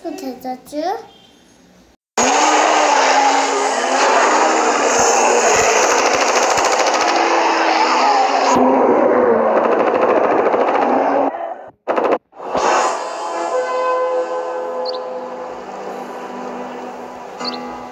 대자주. 그려